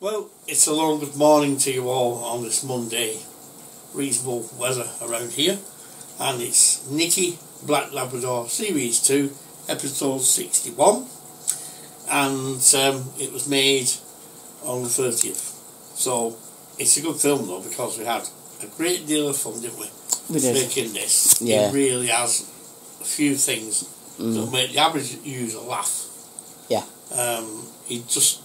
Well, it's a long good morning to you all on this Monday. Reasonable weather around here. And it's Nikki Black Labrador Series 2, episode 61. And um, it was made on the 30th. So it's a good film though because we had a great deal of fun, didn't we? We did. Making this. Yeah. It really has a few things Mm. that make the average user laugh. Yeah. Um, he just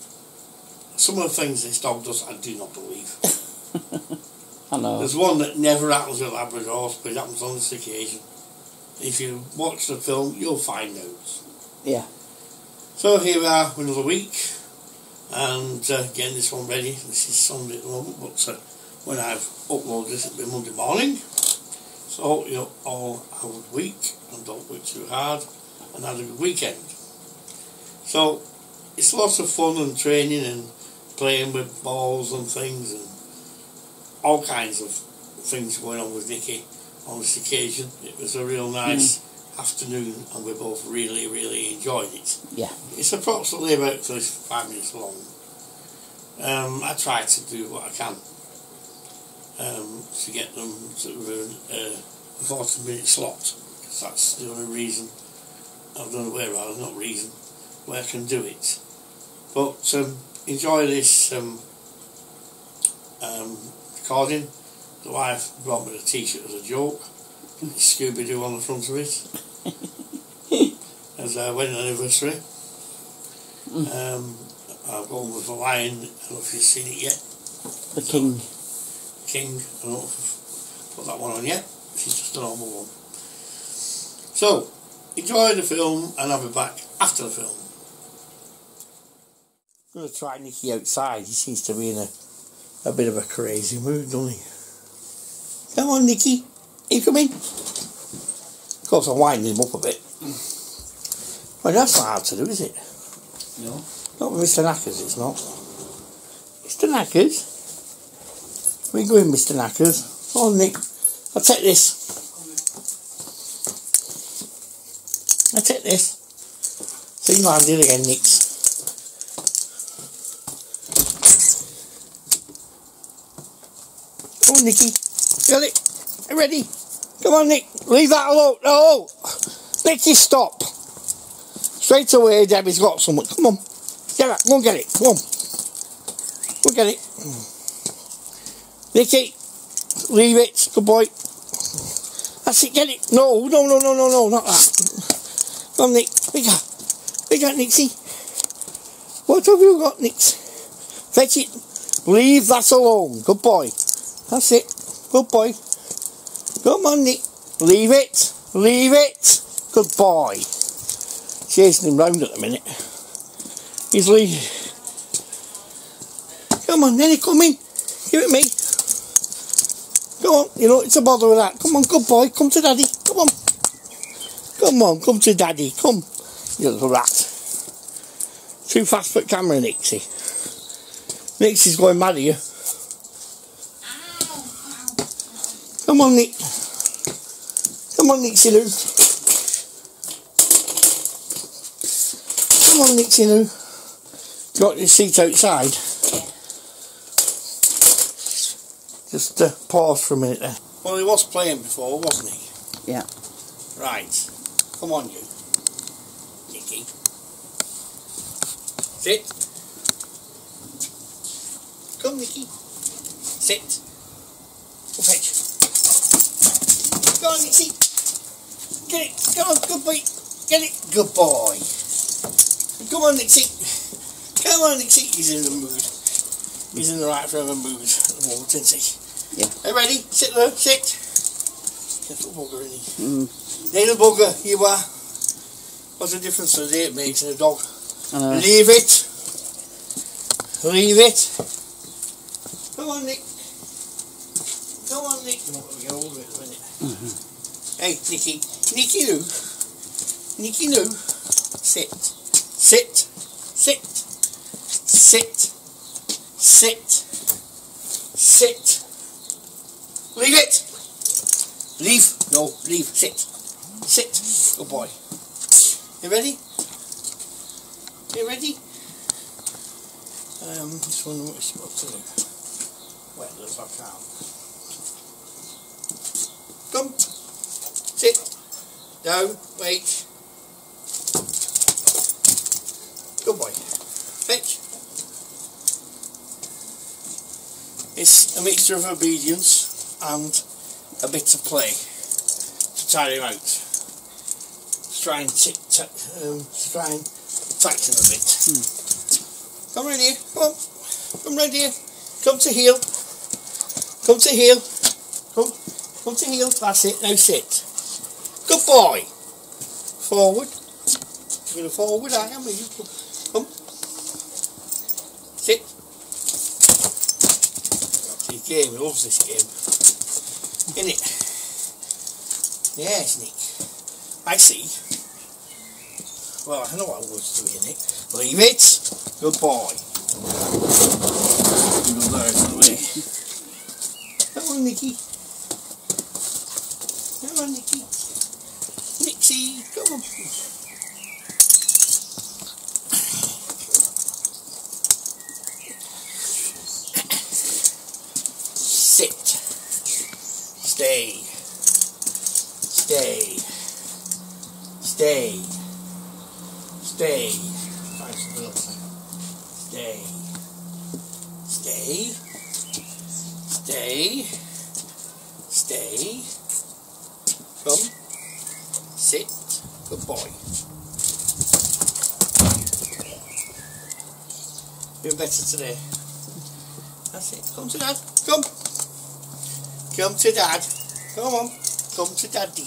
some of the things this dog does, I do not believe. I know. There's one that never happens with Labradors, but it happens on this occasion. If you watch the film, you'll find those. Yeah. So here we are, another week, and uh, getting this one ready. This is Sunday at the moment, but uh, when I've uploaded this, it'll be Monday morning. So I hope you all have a good week and don't work too hard and have a good weekend. So it's lots of fun and training and playing with balls and things and all kinds of things going on with Nikki on this occasion. It was a real nice afternoon and we both really, really enjoyed it. Yeah. It's approximately about 35 minutes long. Um, I try to do what I can um, to get them to a, a 40 minute slot because that's the only reason I've done away rather not reason where I can do it. But um, enjoy this um, um, recording. The wife brought me the t-shirt as a joke. Scooby Doo on the front of it as our wedding anniversary. Um, I've gone with the lion. I don't know if you've seen it yet. The king. King. I don't know if I've put that one on yet. She's just a normal one. So, enjoy the film and I'll be back after the film. I'm going to try Nikki outside. He seems to be in a, a bit of a crazy mood, doesn't he? Come on, Nikki. You come in. Of course, I'm winding him up a bit. Well, that's not hard to do, is it? No. Not with Mr. Knackers, it's not. Mr. Knackers? Where you going, Mr. Knackers? Oh, Nick. I'll take this. I'll take this. So you landed again, Nix. Come on, Nikki. Got it. Ready? Come on, Nick. Leave that alone. No. Nikki, stop. Straight away, Debbie's got someone. Come on. Get it. Go and get it. Come on. Go get it. Nikki, leave it. Good boy. That's it. Get it. No, no, no, no, no, no. Not that. Come on, Nick. Bigger. Bigger, Nixie. What have you got, Nix? Fetch it. Leave that alone. Good boy. That's it. Good boy. Come on, Nick. Leave it. Leave it. Good boy. Chasing him round at the minute. He's leaving. Come on, Nenny, come in. Give it me. Come on, you know, it's a bother with that. Come on, good boy. Come to daddy. Come on. Come on, come to daddy. Come. You little rat. Too fast for camera, Nixie. Nixie's going mad at you. Come on, Nick. Come on, Nixie Lou. Come on, Nixie Lou. Got your seat outside. Just uh, pause for a minute there. Well, he was playing before, wasn't he? Yeah. Right. Come on, you. Nikki. Sit. Come, Nikki. Sit. Go fetch. Go on, Nikki. Get it. Come on, good boy. Get it. Good boy. Come on, Nixie. Come on, Nixie. He's in the mood. He's in the right frame of mood moment, isn't he? Yeah. Are ready? Sit there. Sit. Little bugger, isn't he? Mm. Little bugger, you are. What's the difference today it makes in a dog? Leave it. Leave it. Come on, Nick. Come on, Nick. I'm not going to get hold of it a minute. Hey, Nikki. Nikki Lou. Nikki Lou. Sit. Sit. Sit. Sit. Sit. Sit. Leave it. Leave. No, leave. Sit. Sit. Good boy. You ready? You ready? Um, just wondering what she's got to do. Wet as I can. Come. Sit. No, wait. Good boy. Fetch. It's a mixture of obedience and a bit of play to tire him out. To try and tick, tack, um, try and tact him a bit. Come round here. Come on. Come round here. Come to heel. Come to heel. Come. Come to heel. That's it. Now sit. Good boy. Forward. You're going to forward, aren't you? You Come. Sit. He game. He loves this game. Innit? Yes, Nick. I see. Well, I know what I was doing it. Leave it. Good boy. You go there out of the way. Come on, Nikki. Come on, Nikki. Nixie, come on. Sit. Stay. Stay. Stay. Stay. Nice little thing. Stay. Stay. Stay. Stay. Come. Sit. Good boy. Doing better today. That's it. Come to dad. Come. Come to dad. Come on. Come to daddy.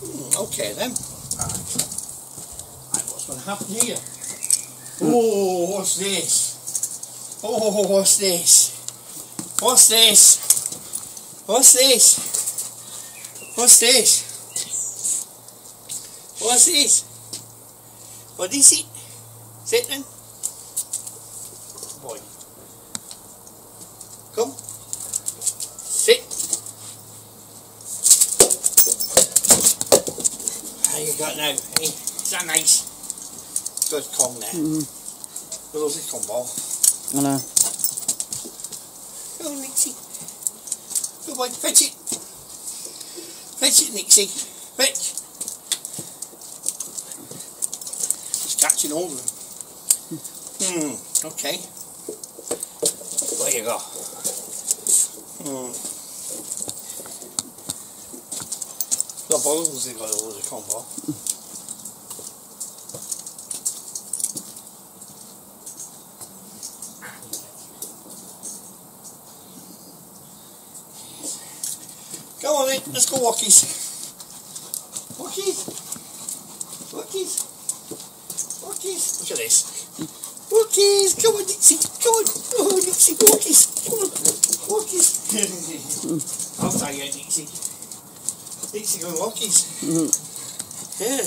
Hmm, okay then. Right. Right, what's going to happen here? Oh, what's this? Oh, what's this? What's this? What's this? What's this? What's this? What is it? Sit then. Got now? Eh? Is that nice? Good come there. Mm, loves this come ball? I know. Go, Nixie. Good boy, fetch it. Fetch it, Nixie. Fetch. It's catching hold of him. Hmm, okay. There you go. Hmm. Balls they got all the combo. Come on then, let's go walkies. Walkies. Walkies. Walkies. Look at this. Walkies. Come on, Dixie. Come on. Oh, Dixie, walkies. Come on. Walkies. I'll tell you, Dixie. Dixie going walkies. Mhm. Yeah.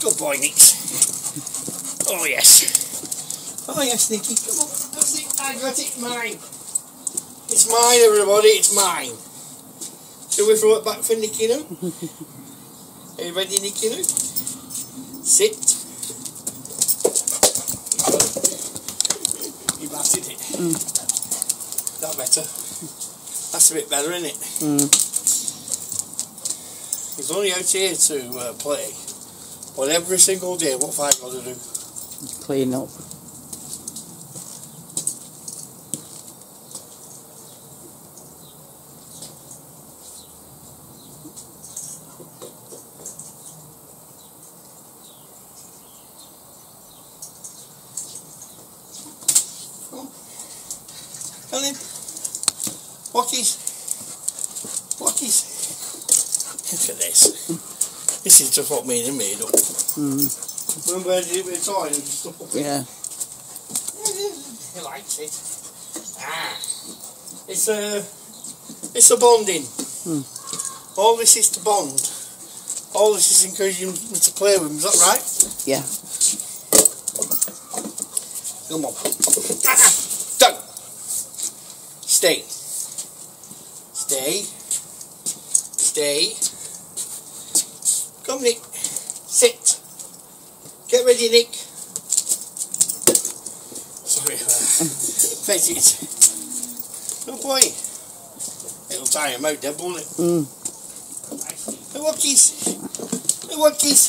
Good boy, Nix. Oh, yes. Oh, yes, Nikki. Come on. That's it. I got it. Mine. It's mine, everybody. It's mine. Shall we throw it back for Nikki now? Are you ready, Nikki now? Sit. You batted it. Mm. That better. That's a bit better, isn't it? Mm. He's only out here to uh, play. But every single day, what have I got to do? Clean up. Come in. Walkies. Walkies. Look at this. This is just what me and him made up. Mm. Remember I did it with and stuff up Yeah. He likes it. Ah. It's a it's a bonding. Hmm. All this is to bond. All this is encouraging me to play with him, is that right? Yeah. Come on. Ah, Done. Stay. Stay. Stay. Come, Nick. Ready, Nick. with her. It. Good boy. It'll tire him out then, won't it? Mm. The Wookies. The Wookies.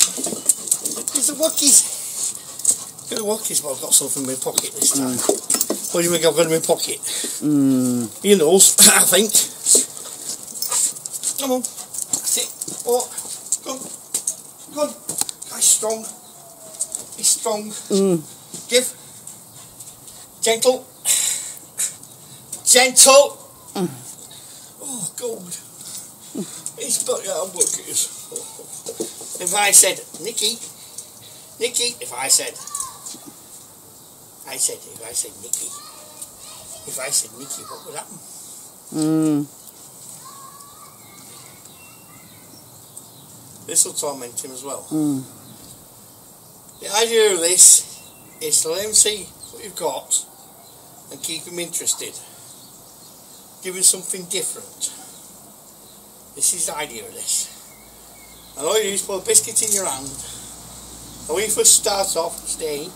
It's the Wookies. The Wookies, but I've got something in my pocket this time. What do you think I've got in my pocket? Mm. He knows, I think. Come on. That's it. Oh, come. Come on. He's strong. Strong. Mm. Give. Gentle. Gentle. Oh, God. It's but yeah, I'm working this. If I said, Nikki, Nikki, if I said, I said, if I said Nikki, if I said Nikki, what would happen? Mm. This will torment him as well. Mm. The idea of this is to let them see what you've got and keep them interested. Give them something different. This is the idea of this. And all you do is put a biscuit in your hand. And when you first start off staying,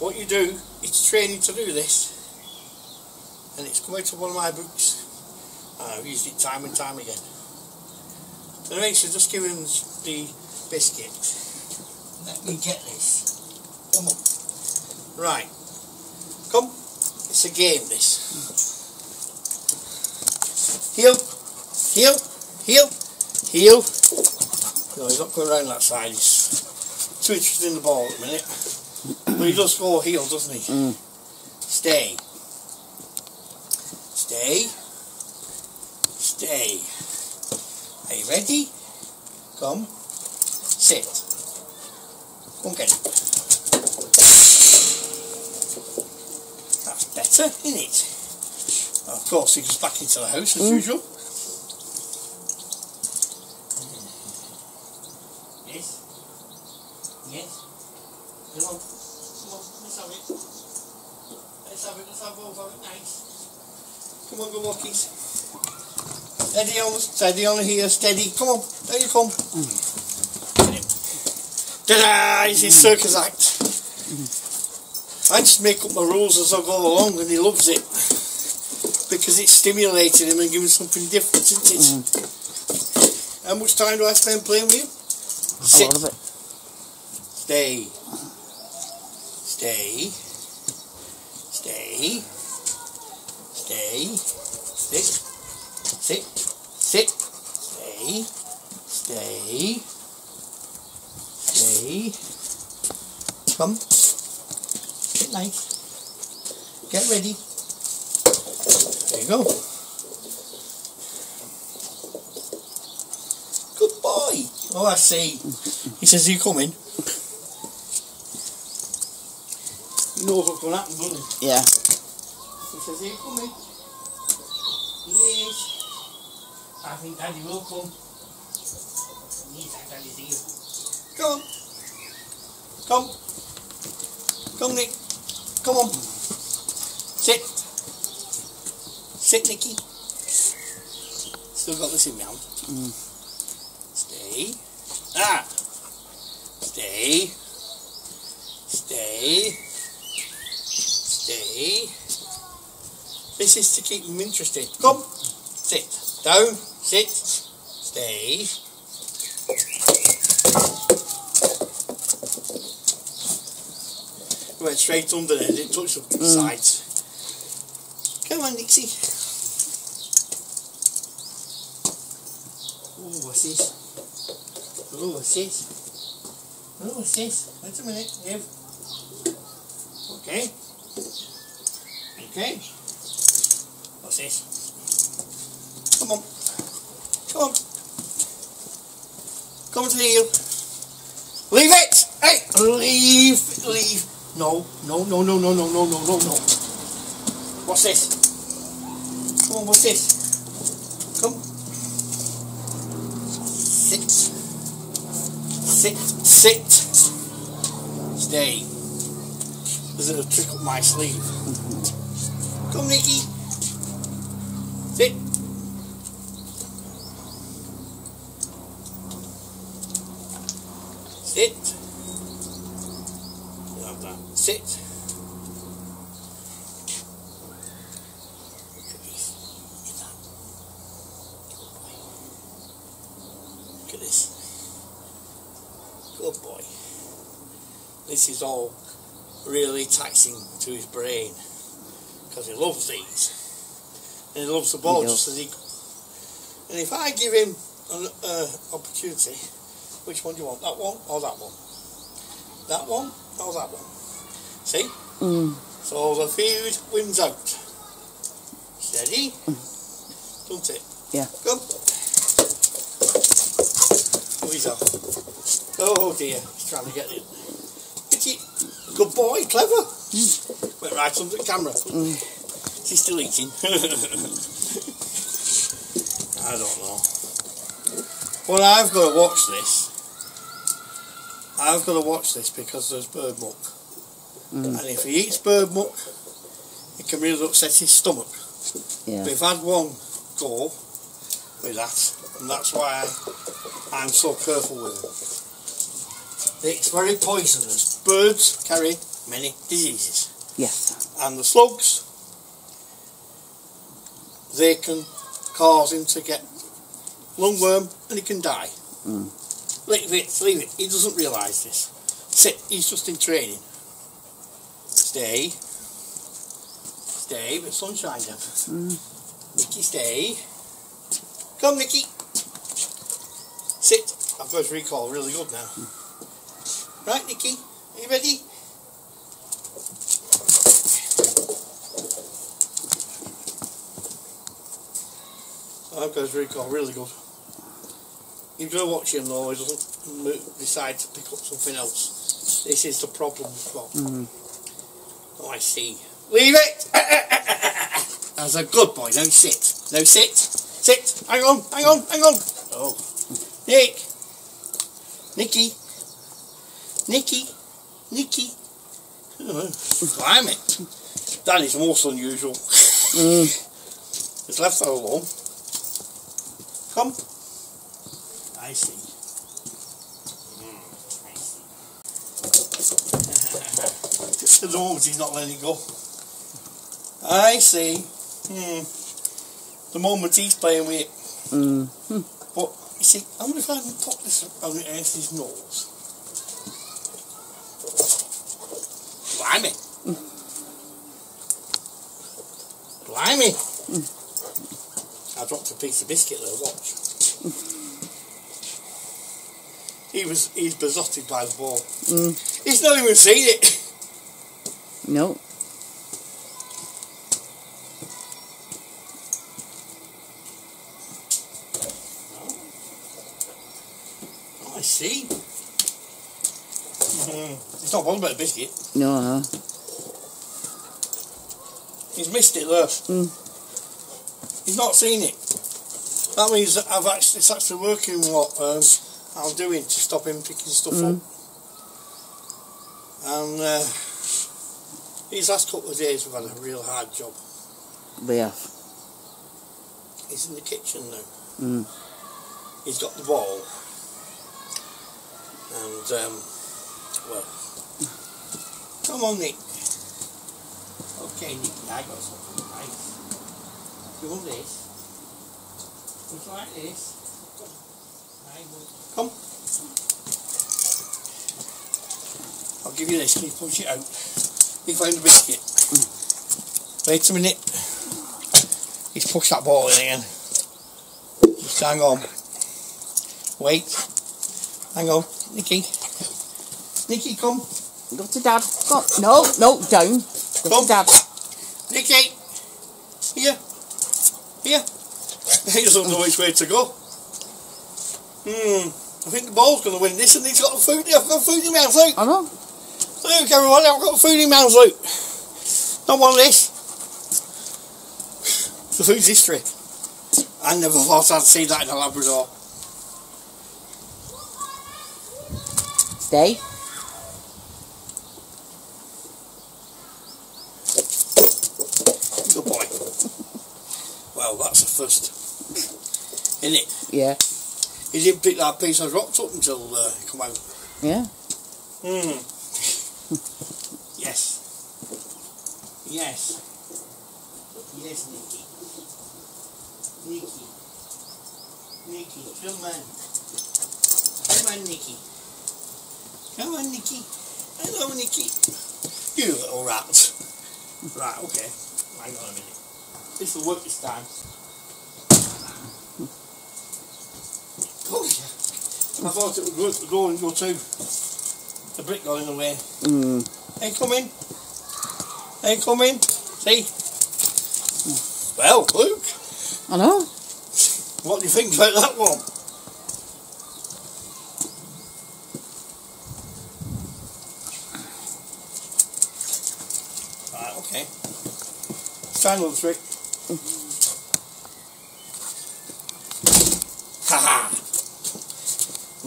what you do is train him to do this. And it's come out of one of my books. I've used it time and time again. So it makes you just give him the biscuit. Let me get this. Come on. Right. Come. It's a game, this. Heel. Heel. Heel. Heel. No, he's not going around that side. He's too interested in the ball at the minute. But he does score heel, doesn't he? Mm. Stay. Stay. Stay. Are you ready? Come. Sit. Come. That's better, isn't it? Of course, he goes back into the house as Mm. usual. Yes. Yes. Come on. Come on. Let's have it. Let's have it. Let's have both of it. Nice. Come on, go walkies. Steady on, steady on here, steady. Come on, there you come. Get him. Ta-da! He's his circus act. I just make up my rules as I go along, and he loves it because it's stimulating him and giving him something different, isn't it? Mm. How much time do I spend playing with you? A Sit. lot of it. Stay. Stay. Stay. Stay. Sit. Sit. Sit. Stay. Stay. Stay. Come. Get nice. Get ready. There you go. Good boy. Oh, I see. He says, are you coming? He knows what's going to happen, doesn't he? Yeah. He says, are you coming? Yes. I think Daddy will come. Yes, I Daddy's here. Come on. Come. Come, Nick. Come on. Sit. Sit, Nikki. Still got this in my hand. Mm. Stay. Ah. Stay. Stay. Stay. This is to keep them interested. Come. Sit. Down. Sit. Stay. Went straight under there, didn't touch the Mm. sides. Come on, Nixie. Oh, what's this? Oh, what's this? Oh, what's this? Wait a minute, Liv. Okay. Okay. What's this? Come on. Come on. Come to the heel. Leave it! Hey! Leave! Leave! No, no, no, no, no, no, no, no, no, no. What's this? Come on, what's this? Come. Sit. Sit. Sit. Stay. There's a trick up my sleeve. Come, Nikki. Sit. Sit. You have that. Sit. this is all to his brain because he loves these and he loves the ball just as he. And if I give him an uh, opportunity, which one do you want? That one or that one? That one or that one? See? Mm. So the feud wins out. Steady. Don't it? Yeah. Go. Oh, he's up. Oh dear, he's trying to get it. Good boy, clever. Went right under the camera. Is he still eating? I don't know. Well, I've got to watch this. I've got to watch this because there's bird muck. Mm. And if he eats bird muck, it can really upset his stomach. Yeah. We've had one go with that, and that's why I'm so careful with it. It's very poisonous. Birds carry many diseases, Yes. and the slugs, they can cause him to get lungworm and he can die. Mm. Leave it, leave it. He doesn't realise this. Sit, he's just in training. Stay. Stay, but sunshine up. Mm. Nikki, stay. Come, Nikki. Sit. I've got his recall really good now. Right, Nikki. Are you ready? I've got his recall really good. You've got watch him though, he doesn't mo- decide to pick up something else. This is the problem. Mm. Oh, I see. Leave it! That's a good boy. Now sit. Now sit. Sit. Hang on. Hang on. Hang on. Oh. Nick. Nikki. Nikki. Nikki. Oh, blimey. That is most unusual. Mm. It's left her alone. Come. I see. Mm, I see. At the moment he's not letting it go. I see. Hmm. The moment he's playing with it. Mm. But you see, I wonder if I can pop this on against his nose. Blimey. Blimey. I dropped a piece of biscuit there, watch. he was he's besotted by the ball. Mm. He's not even seen it. No. Oh, I see. He's not bothered about the biscuit. No, no. He's missed it there. Mm. He's not seen it. That means that I've actually it's actually working what um, I'm doing to stop him picking stuff Mm. up. And uh, these last couple of days we've had a real hard job. We have. He's in the kitchen now. Mm. He's got the ball. And um, well, come on, Nick. Okay, Nikki, I got something nice. Want this? Just like this. Come. I'll give you this. Can you push it out? He found a biscuit. Wait a minute. He's pushed that ball in again. Just hang on. Wait. Hang on. Nikki. Nikki, come. Go to dad. Go. No, no, down. Go Come. to dad. Nikki! Here. Here. He doesn't know which way to go. Hmm. I think the ball's going to win this and he's got a food, I've got a food in my mouth, look. I know. Look everyone, I've got food in my mouth, look. Don't want this. The food's history. I never thought I'd see that in a Labrador. Stay. Good boy. Well, that's the first. Isn't it? Yeah. He didn't pick that piece of rocks up until uh, he come out. Yeah. Hmm. yes. Yes. Yes, Nikki. Nikki. Nikki, come on. Come on, Nikki. Come on, Nikki. Hello, Nikki. You little rat. Right, okay. Hang on a minute. This will work this time. Oh, yeah. I thought it would go, and go too. The brick got in the way. Mm. Ain't coming. Ain't coming. See? Well, Luke, I know. what do you think about that one? Right, okay. Another trick.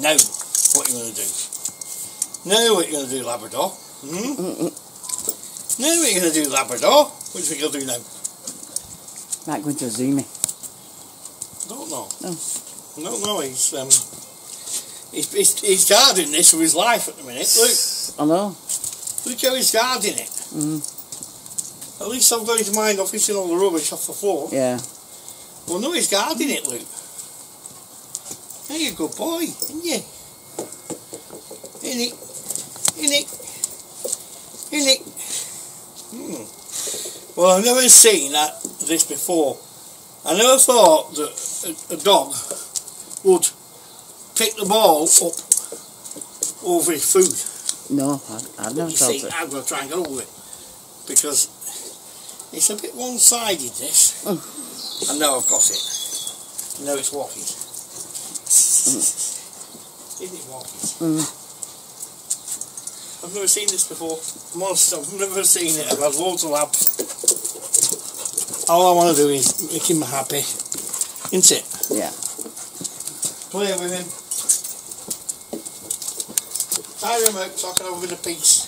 Now, what you going to do? Now what you going to do, Labrador? Hmm? Now what you going to do, Labrador? What do you think you'll do now? Not going to zoom me. Don't know. Oh. No, no, he's um, he's, he's, he's guarding this with his life at the minute. Look, I know. look how he's guarding it. Mm. At least I've got his mind off hitting all the rubbish off the floor. Yeah. Well, no, he's guarding it, Luke. Hey, you're a good boy, isn't you? In it, in it, in it. Hmm. Well, I've never seen that this before. I never thought that a, a dog would pick the ball up over his food. No, I, I've never You felt see, it. I'm going to try and get over it because it's a bit one-sided. This, Mm. and now I've got it. Now it's walking. Isn't it? Mm. I've never seen this before. I'm honest, I've never seen it. I've had loads of labs. All I want to do is make him happy. Isn't it? Yeah. Play with him. Tire him out so I can have a bit of peace.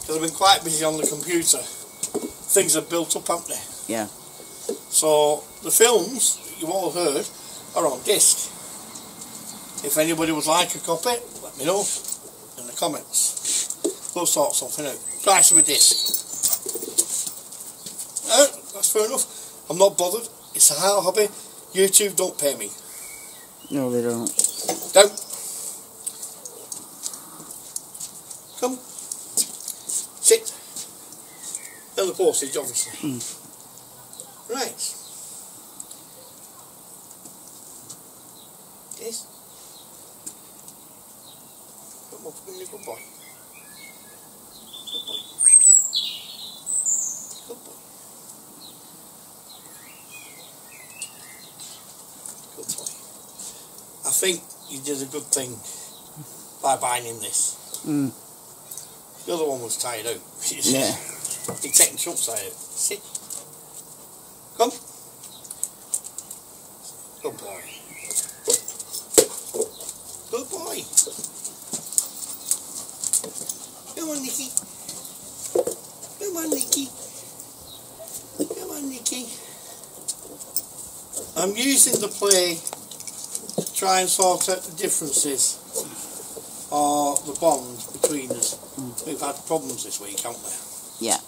Because I've been quite busy on the computer. Things are built up, haven't they? Yeah. So the films you've all heard are on disc. If anybody would like a copy, let me know in the comments. We'll sort something out. Price a disc. Uh, that's fair enough. I'm not bothered. It's a hard hobby. YouTube don't pay me. No, they don't. Don't. Come. Sit. And the postage, obviously. Right. Yes. Come on, give me a good boy. Good boy. Good boy. Good boy. I think you did a good thing buying this. Mm. The other one was tired out. Yeah. He's taking chunks out. Sit. Come. Good boy. Good boy. Come on, Nikki. Come on, Nikki. Come on, Nikki. I'm using the play to try and sort out the differences or the bond between us. We've had problems this week, haven't we? Yeah.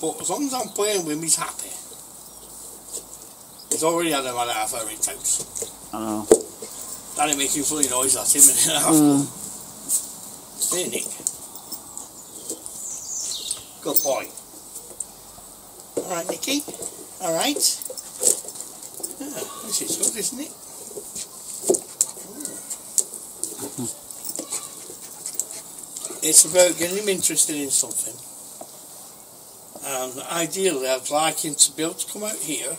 But as long as I'm playing with him, he's happy. He's already had about half hour in house. I know. Danny making funny noise at him and a half. Mm. Hey, Nick. Good boy. All right, Nikki. All right. Yeah, this is good, isn't it? It's about getting him interested in something. And ideally, I'd like him to be able to come out here,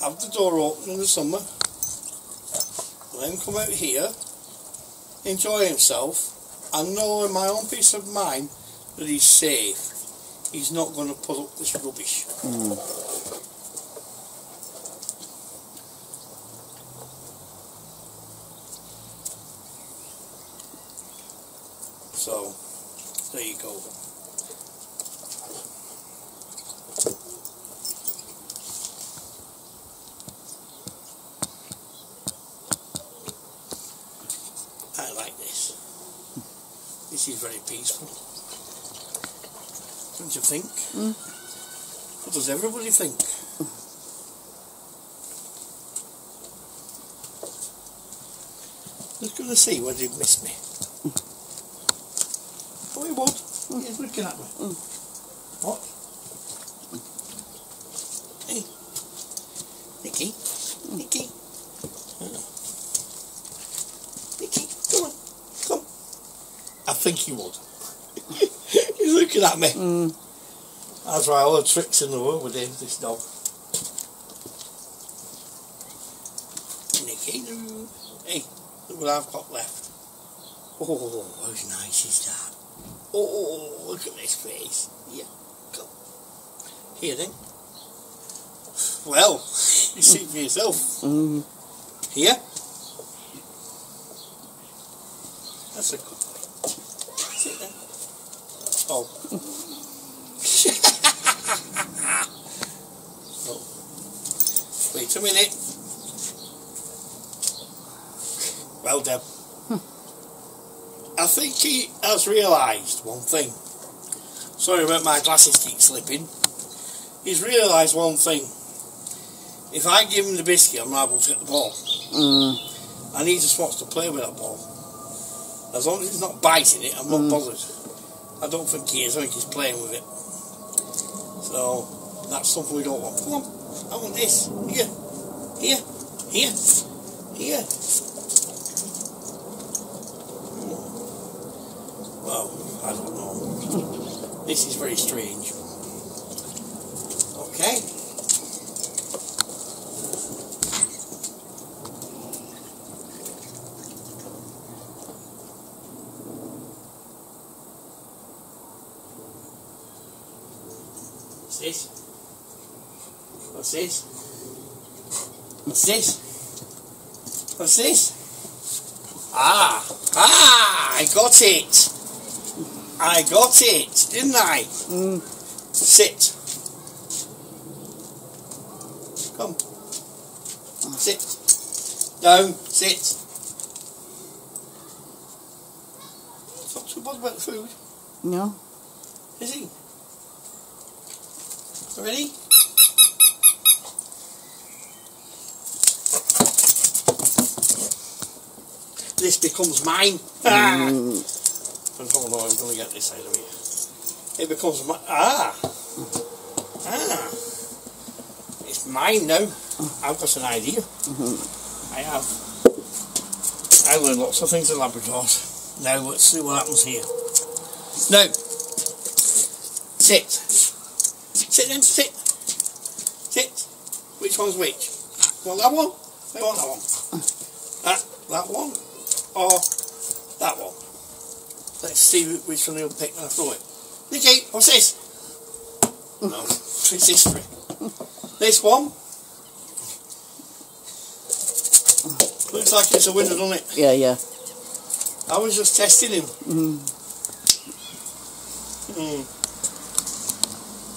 have the door open in the summer, let him come out here, enjoy himself, and know in my own peace of mind that he's safe. He's not going to put up this rubbish. Mm. So, there you go. I like this. This is very peaceful. Don't you think? Mm. What does everybody think? Just going to see whether he miss me. Oh, he would. He's looking at me. Mm. What? Hey. Nikki. Nikki. Nikki, come on. Come. I think he would. He's looking at me. That's why all the tricks in the world with him, this dog. Nikki, no. hey, look what I've got left. Oh, how nice is that? Oh, look at this face. Yeah, come. Here then. Well, you see for yourself. Mm. Here. That's a good boy. Sit there. Oh. oh. Wait a minute. Well done. I think he has realised one thing. Sorry about my glasses keep slipping. He's realised one thing. If I give him the biscuit, I'm liable to get the ball. Mm. And he just wants to play with that ball. As long as he's not biting it, I'm not Mm. bothered. I don't think he is, I think he's playing with it. So, that's something we don't want. Come on, I want this. Here, here, here, here. Well, I don't know. This is very strange. Okay. What's this? What's this? What's this? What's this? Ah! Ah! I got it! I got it, didn't I? Mm. Sit. Come. Sit. Down. Sit. He's not too bothered about the food, No. is he? Ready? This becomes mine. Ah! Mm. I don't know I'm going to get this out of here. It becomes my ah ah. It's mine now. I've got an idea. I have. I learn lots of things in Labradors. Now let's see what happens here. Now, sit. Sit then. Sit. Sit. Which one's which? You want that one? You want that one? That that one or that one? Let's see which one he'll pick when I throw it. Nikki, what's this? No, it's history. This one. Looks like it's a winner, doesn't it? Yeah, yeah. I was just testing him. Mm. Hmm.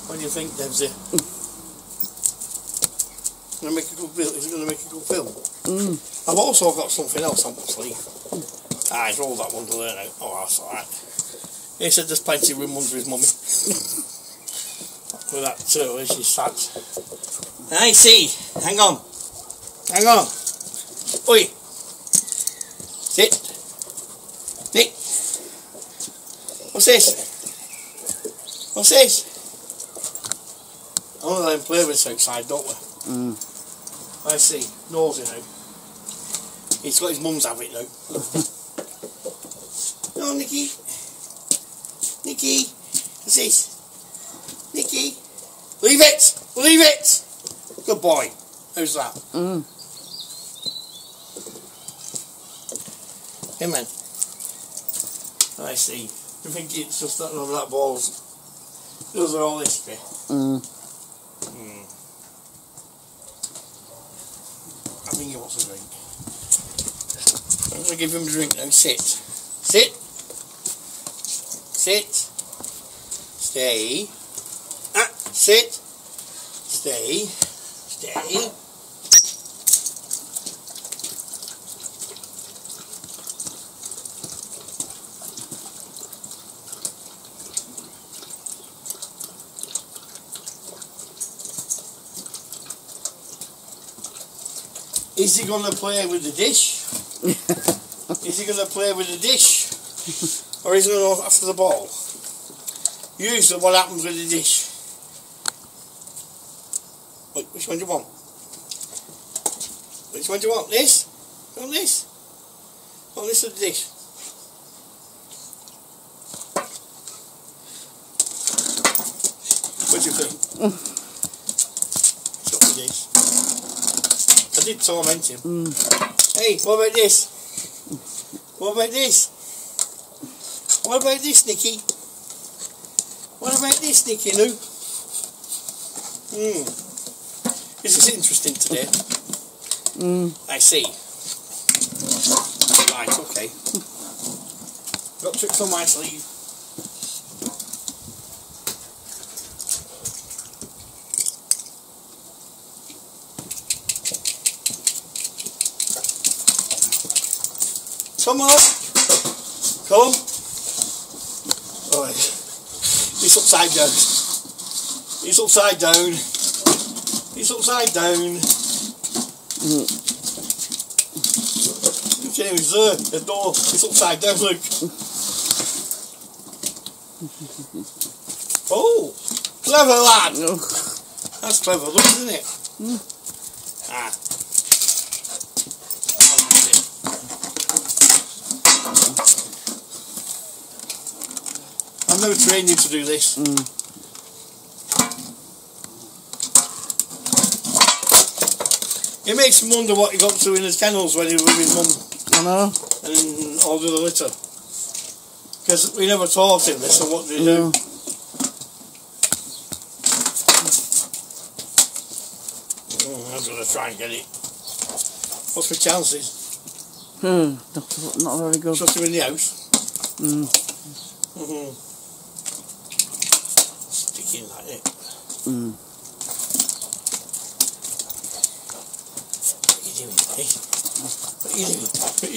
What do you think, Debsy? Gonna make a good film. Is it gonna make a good film? Mm. I've also got something else on my sleeve. Ah, he's rolled that one to learn out. Oh, that's alright. He said there's plenty of room under his mummy. With that too, as she sat. I see. Hang on. Hang on. Oi. Sit. Nick. What's this? What's this? One of them play with us outside, don't we? Mm. I see. Nosy now. He's got his mum's habit now. no, Nikki. Nikki. What's this? Nikki. Leave it! Leave it! Good boy. How's that? Mm. Hey man. I see. You think it's just that over that balls? Those are all history. Mm. Hmm. I think he wants a drink. I'm going to give him a drink now. Sit. Sit. Sit. Stay. Ah, sit. Stay. Stay. Is he going to play with the dish? Is he going to play with the dish? Or is it going to go after the ball? Usually what happens with the dish. Wait, which one do you want? Which one do you want? This? You want this? You want this or the dish? What do you think? This. I did torment him. Mm. Hey, what about this? What about this? What about this, Nikki? What about this, Nikki, Lou? Hmm. This is interesting today. Mm. I see. Right, okay. Got tricks on my sleeve. Come on. Come. Alright. It's upside down. It's upside down. It's upside down. James, there, the door, it's upside down, look. Oh, clever lad. That's clever, look, isn't it? Ah. I've never trained you to do this. Mm. It makes him wonder what he got to in his kennels when he was with his mum I know. and all the litter. Because we never taught him this, so what did he No. do? Oh, I'm going to try and get it. What's the chances? Hmm. Not, not very good. Trust him in the house. Mm. Mm-hmm. Sticking like it. Mm. What are you doing, eh? What are you doing? What are you doing?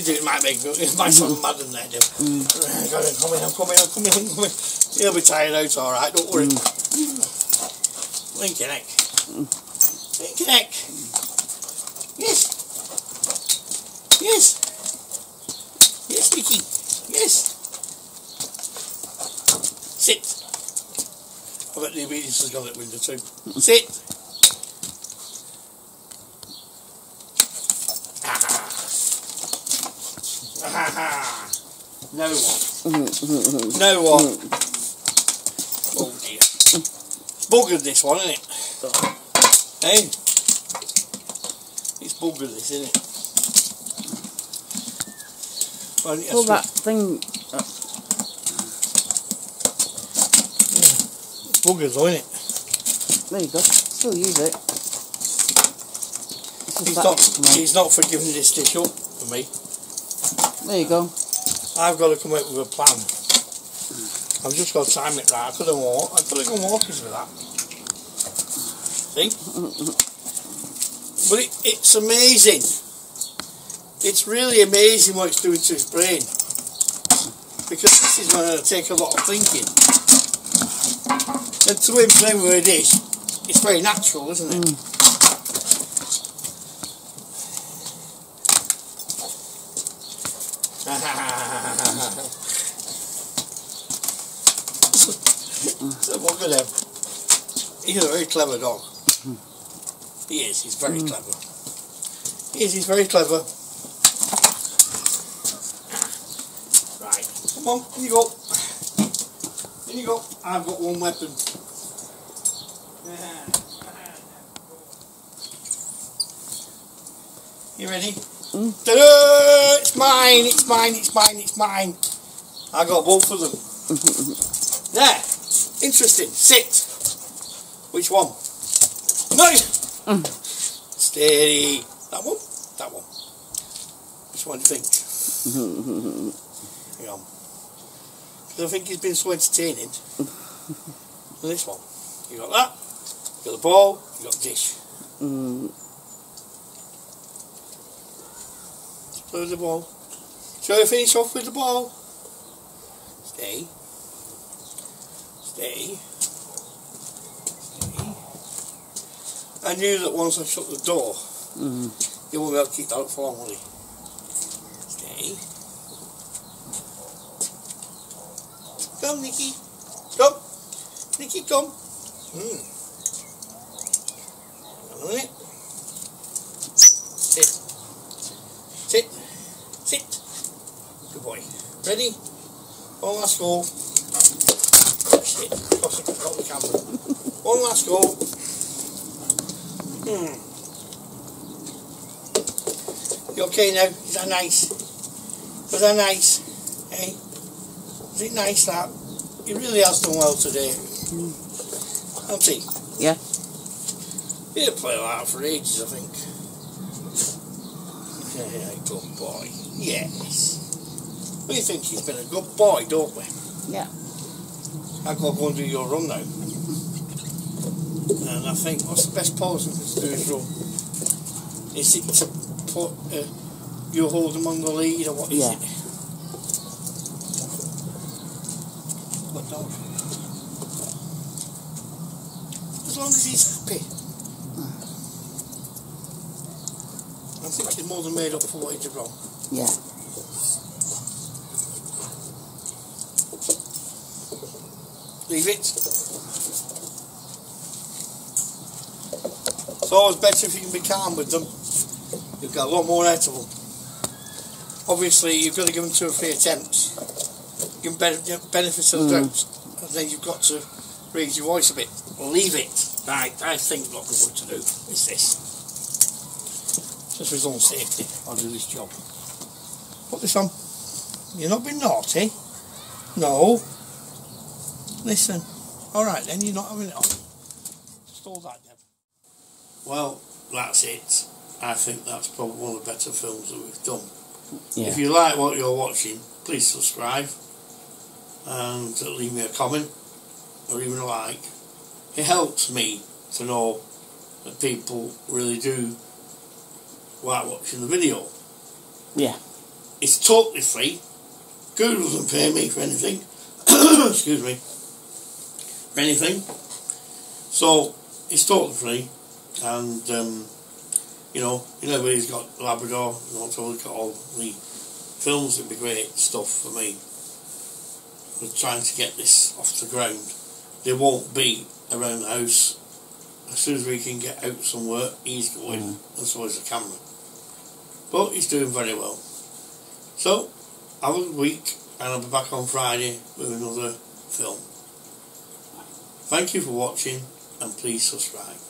It might make it might sound mad in there, dude. Mm. Go on, come in, I'm coming, I'm coming, I'm coming. He'll be tired out, alright, don't worry. Link your neck. Link your neck. Yes. Yes. Yes, Nikki. Yes. Sit. I bet the obedience has gone at window too. Sit. Ah. Ah. No one. No one. Oh dear. Buggered this one, isn't it? Hey? It's buggered this, isn't it? Well, I think Pull that's that thing. Buggers, though, isn't it? There you go. Still use it. It's He's not, extra, he's not for giving this dish up for me. There you go. I've got to come up with a plan. I've just got to time it right. I could have walk. I could have gone walkers with that. See? But it, it's amazing. It's really amazing what it's doing to his brain. Because this is going to take a lot of thinking. And to him playing with dish, it's very natural, isn't it? Mm. so look at him. He's a very clever dog. He is, he's very Mm. clever. He is, he's very clever. Right, come on, in you go. In you go. I've got one weapon. You ready? Mm. It's mine, it's mine, it's mine, it's mine. I got both of them. There. Interesting. Sit. Which one? No. Mm. Steady. That one? That one. Which one do you think? Hang on. 'Cause I think he's been so entertaining. this one. You got that. You got the ball. You got the dish. Mm. Play with the ball. Shall we finish off with the ball? Stay. Stay. I knew that once I shut the door, Mm. you won't be able to keep that up for long, will you? Stay. Come, Nikki. Come. Nikki, come. Hmm. Hold on a minute. Sit. Sit. Sit. Good boy. Ready? One last go. Shit. Got the, got the camera. One last go. Hmm. You okay now? Is that nice? Was that nice? Hey? Was it nice that? He really has done well today. Hasn't he? Yeah. He'll play like that for ages, I think. Yeah, good boy. Yes. We think he's been a good boy, don't we? Yeah. I've got to go and do your run now. And I think, what's the best pose to do his run? Is it to put, uh, you hold him on the lead, or what is Yeah. it? What dog? As long as he's happy. I think he's more than made up for what he did wrong. Yeah. Leave it. It's always better if you can be calm with them. You've got a lot more out of them. Obviously, you've got to give them two or three attempts. Give them ben- benefits of the Mm. And then you've got to raise your voice a bit. Leave it. Right, I think what we're going to do is this. Just for his own safety, I'll do this job. Put this on. You're not being naughty. No. Listen. Alright then, you're not having it on. Stall that, Deb. Well, that's it. I think that's probably one of the better films that we've done. Yeah. If you like what you're watching, please subscribe and leave me a comment or even a like. It helps me to know that people really do like watching the video. Yeah. It's totally free. Google doesn't pay me for anything. Excuse me. For anything. So it's totally free. And um, you know, you know he's got Labrador, you know, so we've got all the films It'd be great stuff for me. We're trying to get this off the ground. There won't be around the house. As soon as we can get out somewhere, he's going, Mm. and so is the camera. But he's doing very well. So, have a good week, and I'll be back on Friday with another film. Thank you for watching, and please subscribe.